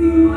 you.